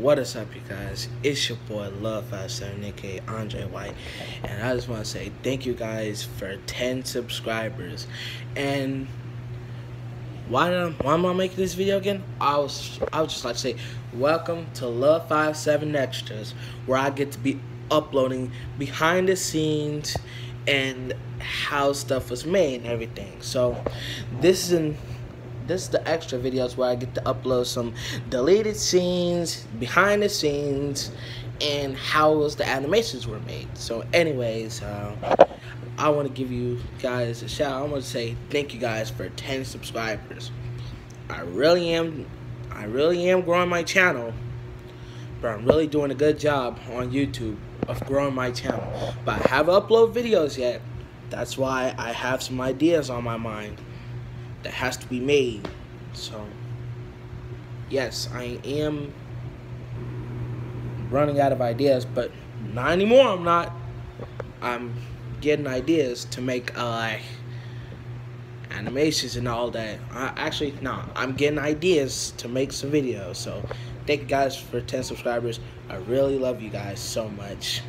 What is up, you guys? It's your boy Lil Five Seven, aka Andre White, and I just want to say thank you guys for 10 subscribers. And why did I, why am I making this video again? I was I would just like to say welcome to Lil Five Seven Extras, where I get to be uploading behind the scenes and how stuff was made and everything. So this is an this is the extra videos where I get to upload some deleted scenes, behind the scenes, and how the animations were made. So anyways, uh, I want to give you guys a shout. I want to say thank you guys for 10 subscribers. I really am, I really am growing my channel, but I'm really doing a good job on YouTube of growing my channel. But I haven't uploaded videos yet. That's why I have some ideas on my mind that has to be made. So, yes, I am running out of ideas, but not anymore. I'm not. I'm getting ideas to make uh, animations and all that. I, actually, no, I'm getting ideas to make some videos. So, thank you guys for 10 subscribers. I really love you guys so much.